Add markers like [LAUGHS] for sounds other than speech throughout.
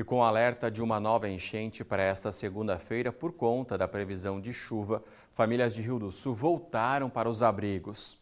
E com alerta de uma nova enchente para esta segunda-feira por conta da previsão de chuva, famílias de Rio do Sul voltaram para os abrigos.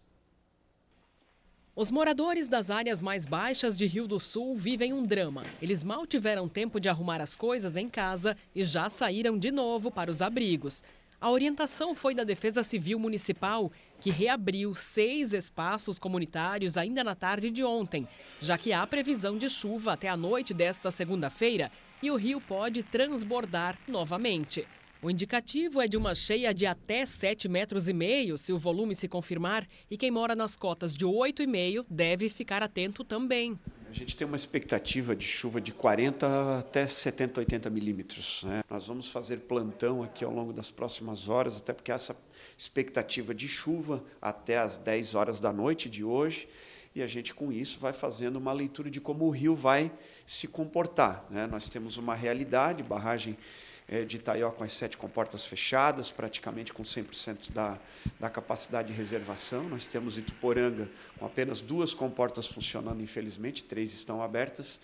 Os moradores das áreas mais baixas de Rio do Sul vivem um drama. Eles mal tiveram tempo de arrumar as coisas em casa e já saíram de novo para os abrigos. A orientação foi da Defesa Civil Municipal, que reabriu seis espaços comunitários ainda na tarde de ontem, já que há previsão de chuva até a noite desta segunda-feira e o rio pode transbordar novamente. O indicativo é de uma cheia de até 7 metros e meio, se o volume se confirmar, e quem mora nas cotas de 8,5 deve ficar atento também. A gente tem uma expectativa de chuva de 40 até 70, 80 milímetros. Né? Nós vamos fazer plantão aqui ao longo das próximas horas, até porque essa expectativa de chuva até as 10 horas da noite de hoje, e a gente com isso vai fazendo uma leitura de como o rio vai se comportar. Né? Nós temos uma realidade, barragem é, de Itaió com as sete comportas fechadas, praticamente com 100% da, da capacidade de reservação. Nós temos Ituporanga com apenas duas comportas funcionando, infelizmente, três estão abertas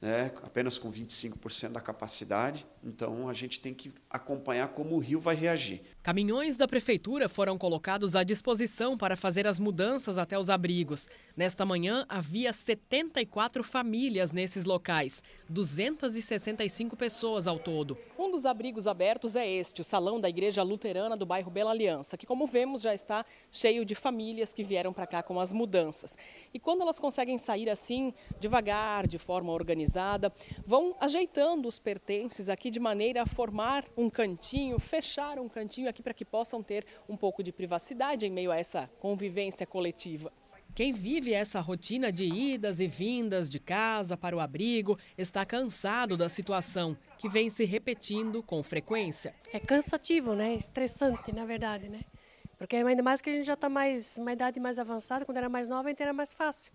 né, apenas com 25% da capacidade. Então a gente tem que acompanhar como o rio vai reagir. Caminhões da prefeitura foram colocados à disposição para fazer as mudanças até os abrigos. Nesta manhã havia 74 famílias nesses locais, 265 pessoas ao todo. Dos abrigos abertos é este, o salão da Igreja Luterana do bairro Bela Aliança, que como vemos já está cheio de famílias que vieram para cá com as mudanças. E quando elas conseguem sair assim, devagar, de forma organizada, vão ajeitando os pertences aqui de maneira a formar um cantinho, fechar um cantinho aqui para que possam ter um pouco de privacidade em meio a essa convivência coletiva. Quem vive essa rotina de idas e vindas de casa para o abrigo está cansado da situação que vem se repetindo com frequência. É cansativo, né? Estressante, na verdade, né? Porque ainda mais que a gente já está mais uma idade mais avançada, quando era mais nova, então era mais fácil.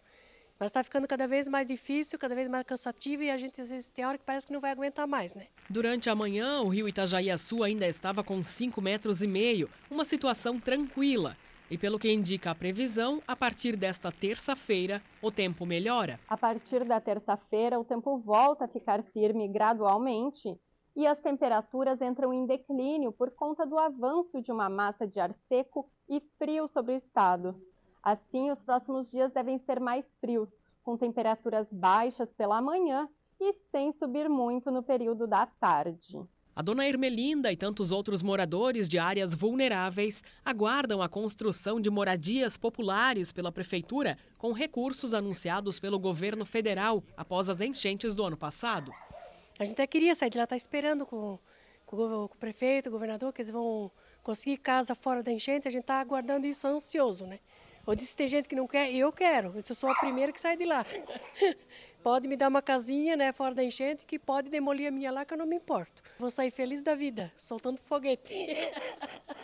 Mas está ficando cada vez mais difícil, cada vez mais cansativo e a gente às vezes tem hora que parece que não vai aguentar mais, né? Durante a manhã, o rio Itajaí-Açu ainda estava com 5 metros e meio, uma situação tranquila. E pelo que indica a previsão, a partir desta terça-feira, o tempo melhora. A partir da terça-feira, o tempo volta a ficar firme gradualmente e as temperaturas entram em declínio por conta do avanço de uma massa de ar seco e frio sobre o estado. Assim, os próximos dias devem ser mais frios, com temperaturas baixas pela manhã e sem subir muito no período da tarde. A dona Ermelinda e tantos outros moradores de áreas vulneráveis aguardam a construção de moradias populares pela Prefeitura com recursos anunciados pelo governo federal após as enchentes do ano passado. A gente até queria sair de lá, está esperando com, com, o prefeito, o governador, que eles vão conseguir casa fora da enchente, a gente está aguardando isso ansioso, né? Eu disse, tem gente que não quer, eu quero. Eu sou a primeira que sai de lá. [LAUGHS] pode me dar uma casinha, né, fora da enchente, que pode demolir a minha lá, que eu não me importo. Vou sair feliz da vida, soltando foguete. [LAUGHS]